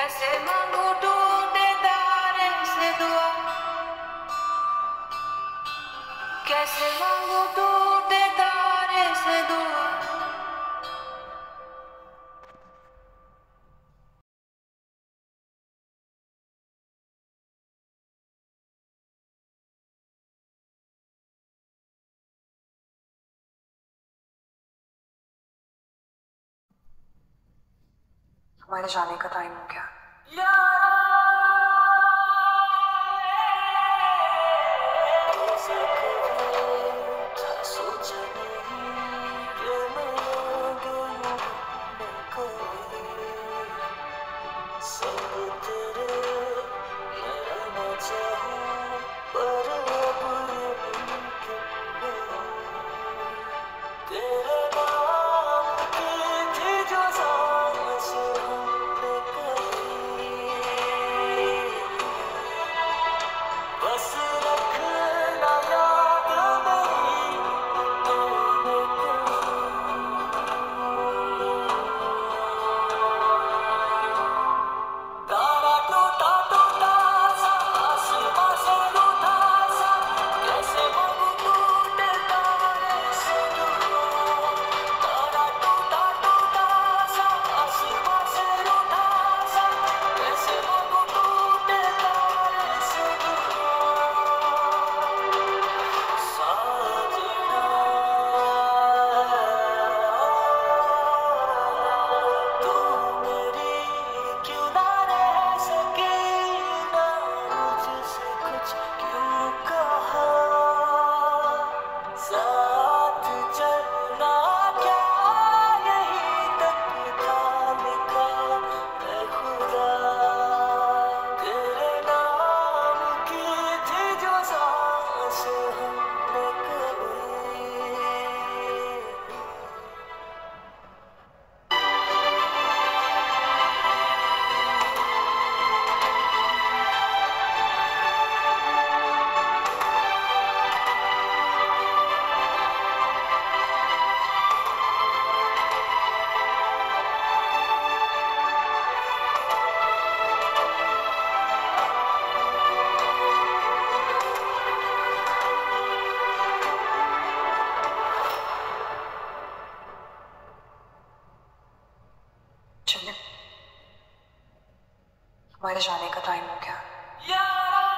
कैसे मांगू टूटे तारे से दुआ। कैसे मांगू हमारे जाने का टाइम हो गया। हमारे जाने का टाइम हो गया।